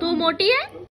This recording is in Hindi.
तू मोटी है?